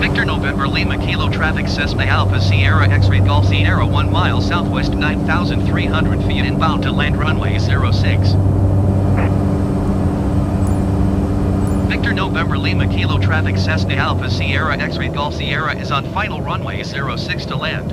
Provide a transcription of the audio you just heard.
Victor November Lima Kilo traffic Cessna Alpha Sierra X-ray Golf Sierra 1 mile southwest 9,300 feet inbound to land runway 06. Victor November Lima Kilo traffic Cessna Alpha Sierra X-ray Golf Sierra is on final runway 06 to land.